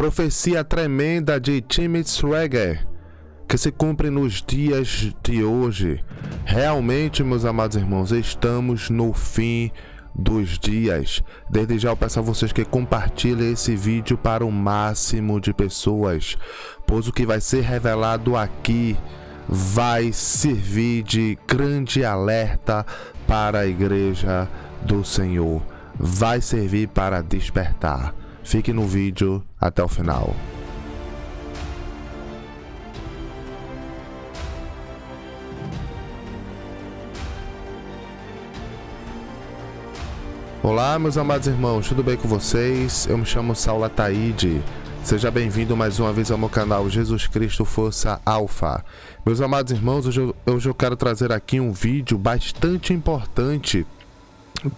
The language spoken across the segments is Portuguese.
Profecia tremenda de Timmy Swagger que se cumpre nos dias de hoje. Realmente, meus amados irmãos, estamos no fim dos dias. Desde já eu peço a vocês que compartilhem esse vídeo para o máximo de pessoas, pois o que vai ser revelado aqui vai servir de grande alerta para a igreja do Senhor. Vai servir para despertar. Fique no vídeo até o final. Olá, meus amados irmãos, tudo bem com vocês? Eu me chamo Saulo Ataíde. Seja bem-vindo mais uma vez ao meu canal Jesus Cristo Força Alfa. Meus amados irmãos, hoje eu, hoje eu quero trazer aqui um vídeo bastante importante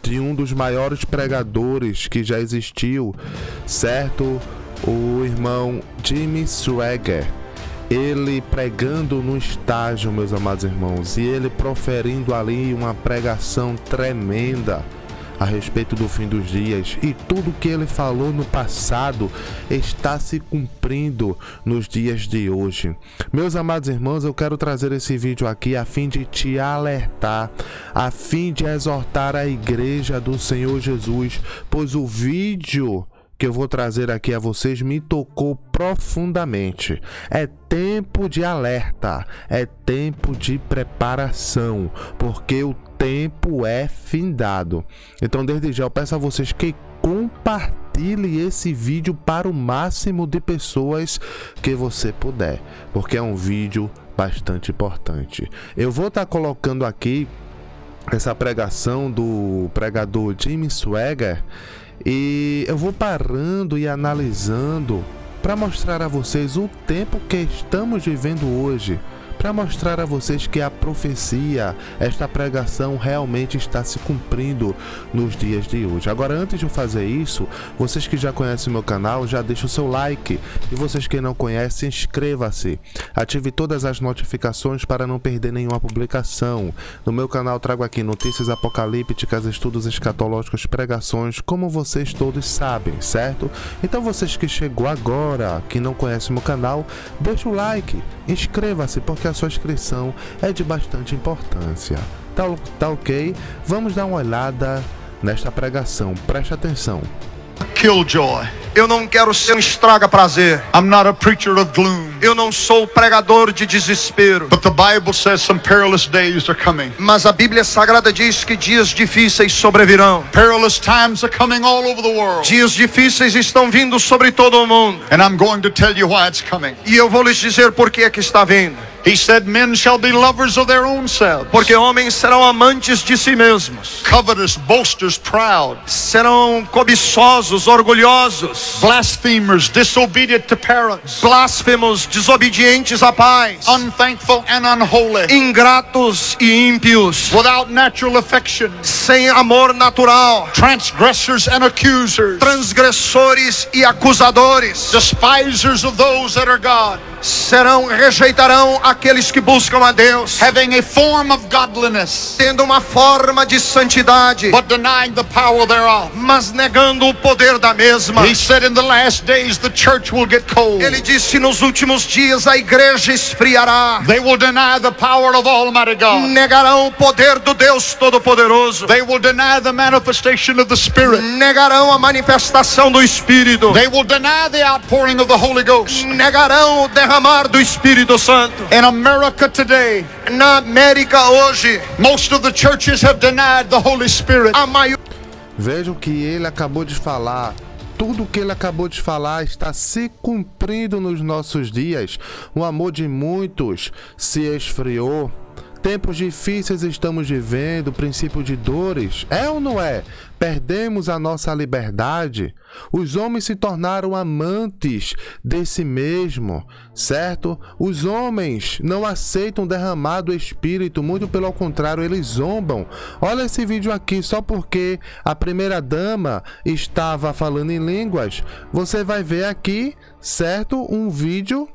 de um dos maiores pregadores que já existiu, certo? O irmão Jimmy Swagger. Ele pregando no estágio, meus amados irmãos, e ele proferindo ali uma pregação tremenda a respeito do fim dos dias e tudo que ele falou no passado está se cumprindo nos dias de hoje. Meus amados irmãos, eu quero trazer esse vídeo aqui a fim de te alertar, a fim de exortar a igreja do Senhor Jesus, pois o vídeo que eu vou trazer aqui a vocês me tocou profundamente. É tempo de alerta, é tempo de preparação, porque o tempo é findado. Então, desde já, eu peço a vocês que compartilhe esse vídeo para o máximo de pessoas que você puder, porque é um vídeo bastante importante. Eu vou estar tá colocando aqui essa pregação do pregador Jimmy Swagger e eu vou parando e analisando para mostrar a vocês o tempo que estamos vivendo hoje para mostrar a vocês que a profecia, esta pregação realmente está se cumprindo nos dias de hoje. Agora, antes de eu fazer isso, vocês que já conhecem o meu canal, já deixa o seu like e vocês que não conhecem, inscreva-se. Ative todas as notificações para não perder nenhuma publicação. No meu canal trago aqui notícias apocalípticas, estudos escatológicos, pregações, como vocês todos sabem, certo? Então vocês que chegou agora, que não conhecem o meu canal, deixa o like, inscreva-se porque a sua inscrição é de bastante importância. Tá, tá ok? Vamos dar uma olhada nesta pregação. Preste atenção. Killjoy. Eu não quero ser um estraga prazer. I'm not a preacher of gloom. Eu não sou pregador de desespero. But the Bible says some perilous days are coming. Mas a Bíblia Sagrada diz que dias difíceis sobrevirão. Perilous times are coming all over the world. Dias difíceis estão vindo sobre todo o mundo. And I'm going to tell you why it's coming. E eu vou lhes dizer por que é que está vindo. He said men shall be lovers of their own selves. Porque homens serão amantes de si mesmos. Covetous, boasters, proud. Serão cobiçosos, orgulhosos. Blasphemers, disobedient to parents. Blasfemos, desobedientes a pais. Unthankful and unholy. Ingratos e ímpios. Without natural affection. Sem amor natural. Transgressors and accusers. Transgressores e acusadores. Despisers of those that are God. Serão rejeitarão aqueles que buscam a Deus. Having a form of godliness. Tendo uma forma de santidade. But denying the power thereof. Mas negando o poder da mesma. He said in the last days the church will get cold. Ele disse nos últimos dias a igreja esfriará. They will deny the power of Almighty God. Negarão o poder do Deus todo-poderoso. They will deny the manifestation of the Spirit. Negarão a manifestação do Espírito. They will deny the outpouring of the Holy Ghost. Negarão o derramar do Espírito Santo. In America today, na América hoje, most of the churches have denied the Holy Spirit. A maior Veja o que ele acabou de falar tudo que ele acabou de falar está se cumprindo nos nossos dias. O amor de muitos se esfriou. Tempos difíceis estamos vivendo, princípio de dores. É ou não é? Perdemos a nossa liberdade. Os homens se tornaram amantes de si mesmo, certo? Os homens não aceitam derramar do espírito, muito pelo contrário, eles zombam. Olha esse vídeo aqui, só porque a primeira dama estava falando em línguas, você vai ver aqui, certo? Um vídeo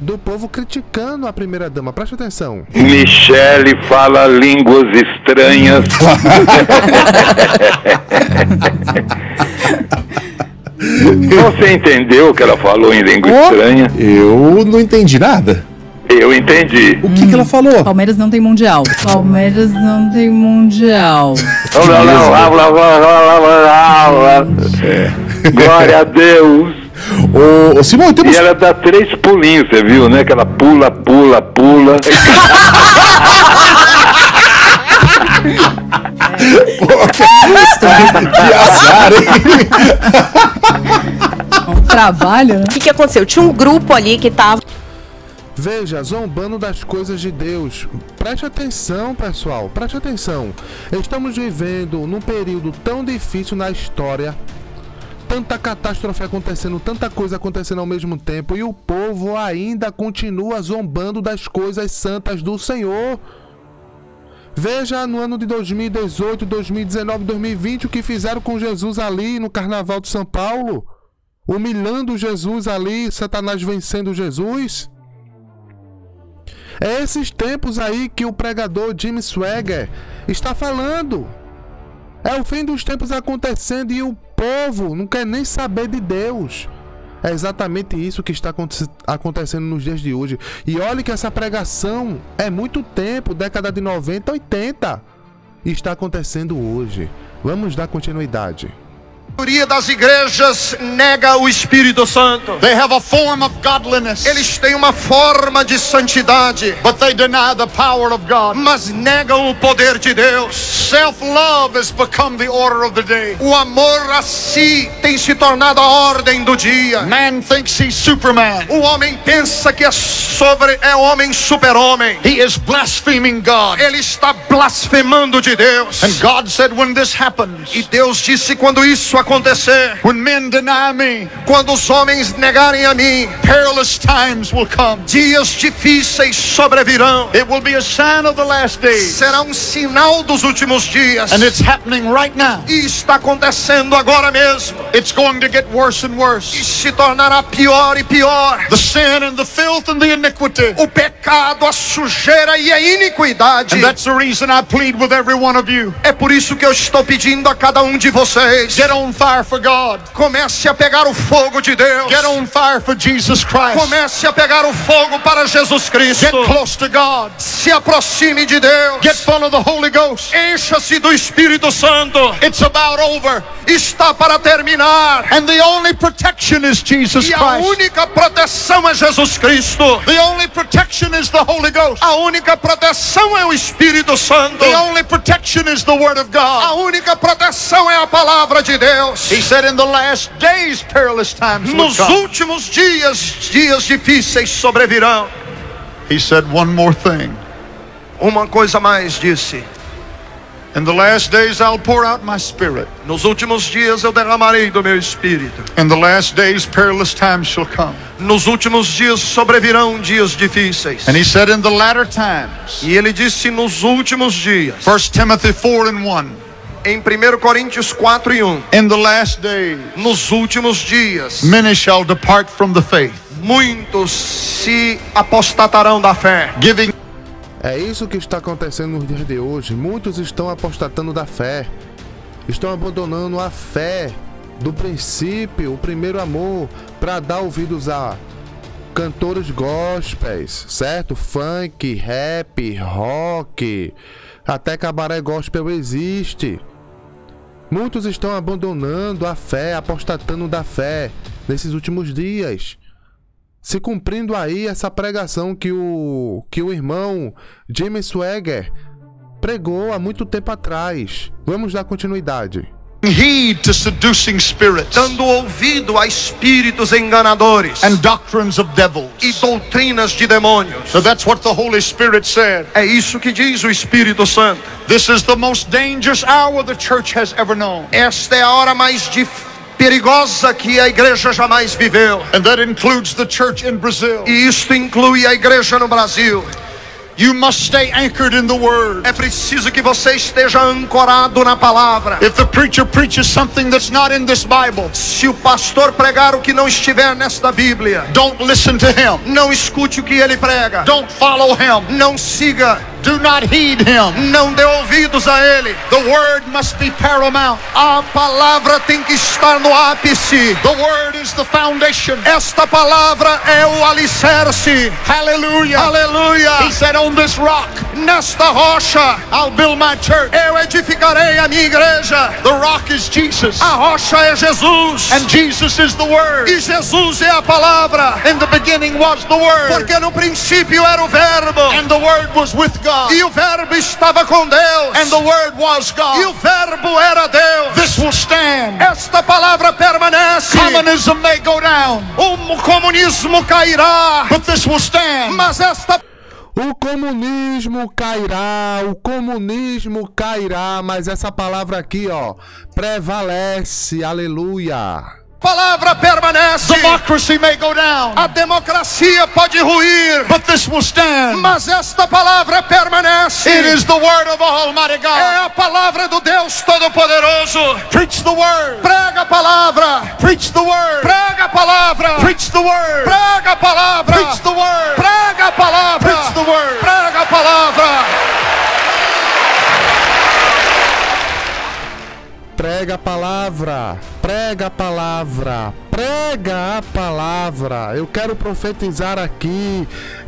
do povo criticando a primeira dama. Preste atenção. Michele fala línguas estranhas. Você entendeu o que ela falou em língua Ó, estranha? Eu não entendi nada. Eu entendi. O que, que ela falou? Palmeiras não tem mundial. Palmeiras não tem mundial. Glória a Deus. Ô, ô, Simão, temos. E ela dá três pulinhos, você viu, né? Que ela pula, pula, pula. Que azar, hein? Um trabalho, né? O que, que aconteceu? Tinha um grupo ali que tava Veja, zombando das coisas de Deus. Preste atenção, pessoal, preste atenção. Estamos vivendo num período tão difícil na história. Tanta catástrofe acontecendo, tanta coisa acontecendo ao mesmo tempo, e o povo ainda continua zombando das coisas santas do Senhor. Veja no ano de 2018, 2019, 2020 o que fizeram com Jesus ali no Carnaval de São Paulo. Humilhando Jesus ali, Satanás vencendo Jesus. É esses tempos aí que o pregador Jim Swagger está falando. É o fim dos tempos acontecendo e o povo não quer nem saber de Deus. É exatamente isso que está aconte- acontecendo nos dias de hoje. E olhe que essa pregação é muito tempo, década de 90, 80. E está acontecendo hoje. Vamos dar continuidade. A maioria das igrejas nega o Espírito Santo. They have a form of godliness, Eles têm uma forma de santidade, but they deny the power of God. mas negam o poder de Deus. Self-love has become the order of the day. O amor a si tem se tornado a ordem do dia. Man thinks he's Superman. O homem pensa que é sobre é homem super-homem. He is blaspheming God. Ele está blasfemando de Deus. And God said, when this happens, E Deus disse quando isso acontecer, when men deny me, quando os homens negarem a mim, perilous times will come. dias difíceis sobrevirão. It will be a sign of the last days. Será um sinal dos últimos dias. And it's happening right now. E está acontecendo agora mesmo. It's going to get worse and E worse. se tornará pior e pior. The sin and the filth and the iniquity. O pecado, a sujeira e a iniquidade. And that's the reason I plead with every one of you. É por isso que eu estou pedindo a cada um de vocês. Get on fire for God. Comece a pegar o fogo de Deus. Get on fire for Jesus Christ. Comece a pegar o fogo para Jesus Get Cristo. close to God. Se aproxime de Deus. Get full of the Holy Ghost. Encha-se do Espírito Santo. It's about over. Está para terminar. And the only protection is Jesus E a Christ. única proteção é Jesus Cristo. The only protection is the Holy Ghost. A única proteção é o Espírito Santo. The only protection is the Word of A God. única proteção é a palavra de Deus. He said in the last days perilous times Nos últimos dias, dias difíceis sobrevirão. He said one more thing. Uma coisa mais disse: In the last days I'll pour out my spirit. Nos últimos dias eu derramarei do meu espírito. In the last days perilous times shall come. Nos últimos dias sobrevirão dias difíceis. And he said in the latter times. E ele disse nos últimos dias, 1 Timothy 4 and 1. Em 1 Coríntios 4 e 1, In the last days nos últimos dias, many shall depart from the faith, muitos se apostatarão da fé. giving É isso que está acontecendo nos dias de hoje. Muitos estão apostatando da fé. Estão abandonando a fé do princípio, o primeiro amor, para dar ouvidos a cantores gospels, certo? Funk, rap, rock, até cabaré gospel existe. Muitos estão abandonando a fé, apostatando da fé nesses últimos dias se cumprindo aí essa pregação que o que o irmão James Swagger pregou há muito tempo atrás. Vamos dar continuidade. Heed to seducing spirits Dando ouvido a espíritos enganadores and doctrines of devils. e doutrinas de demônios. So that's what the Holy Spirit said. É isso que diz o Espírito Santo. This is the most dangerous hour the church has ever known. Esta é a hora mais perigosa que a igreja jamais viveu. And that includes the church in Brazil. E isto inclui a igreja no Brasil. You must stay anchored in the Word. É preciso que você esteja ancorado na palavra. If the preacher preaches something that's not in this Bible, Se o pastor pregar o que não estiver nesta Bíblia, don't listen to him. não escute o que ele prega. Don't follow him. Não siga. Do not heed him. Não dê ouvidos a ele. The word must be paramount. A palavra tem que estar no ápice. The word is the foundation. Esta palavra é o alicerce. Hallelujah. Aleluia. He said, On this rock Nesta rocha I'll build my church. eu edificarei a minha igreja. The rock is Jesus. A rocha é Jesus. And Jesus is the word. E Jesus é a palavra. In the beginning was the word. Porque no princípio era o verbo. And the word was with God. E o verbo estava com Deus. And the word was E o God. verbo era Deus. This will stand. Esta palavra permanece. Communism may go down, O comunismo cairá. but this will stand. Mas esta O comunismo cairá, o comunismo cairá, mas essa palavra aqui, ó, prevalece. Aleluia. Palavra permanece. Democracy may go down, A democracia pode ruir. but this will stand. Mas esta palavra permanece. It is the word of Almighty É God. a palavra do Deus Todo-Poderoso. Preach the word. Prega a palavra. Preach the word. Prega a palavra. Preach the word. Prega a palavra. Preach the word. Prega a palavra. Preach the word. Prega a palavra. Prega a palavra, prega a palavra, prega a palavra. Eu quero profetizar aqui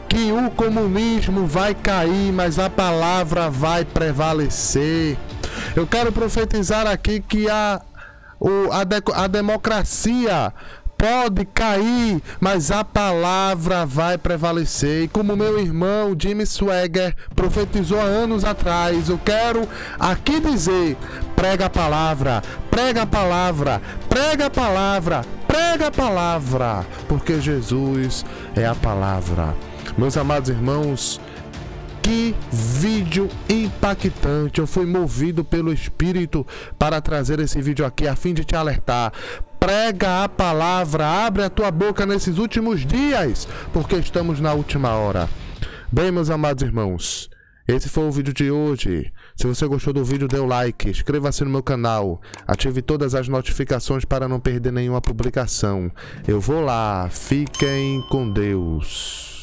que o comunismo vai cair, mas a palavra vai prevalecer. Eu quero profetizar aqui que a, o, a, deco- a democracia pode cair, mas a palavra vai prevalecer. E como meu irmão Jimmy Swagger profetizou há anos atrás, eu quero aqui dizer: prega a palavra, prega a palavra, prega a palavra, prega a palavra, porque Jesus é a palavra. Meus amados irmãos, que vídeo impactante! Eu fui movido pelo Espírito para trazer esse vídeo aqui a fim de te alertar. Prega a palavra, abre a tua boca nesses últimos dias, porque estamos na última hora. Bem, meus amados irmãos, esse foi o vídeo de hoje. Se você gostou do vídeo, dê o like, inscreva-se no meu canal, ative todas as notificações para não perder nenhuma publicação. Eu vou lá, fiquem com Deus.